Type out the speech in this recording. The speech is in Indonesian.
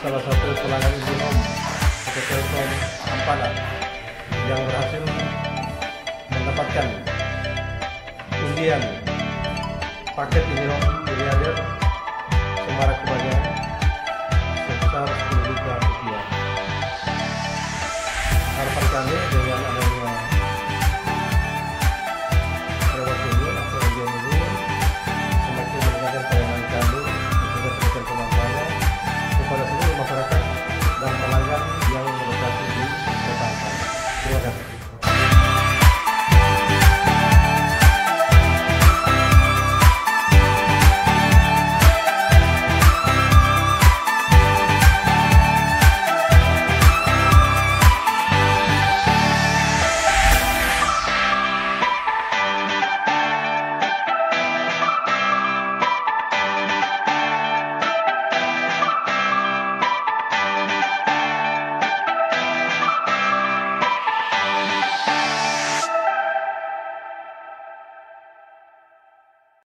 salah satu pelanggan minum atau telepon ampana yang berhasil mendapatkan undian paket ini, Indihome miliarder Semarak Kebanyakan sebesar 10 juta rupiah. Harapan kami dengan adanya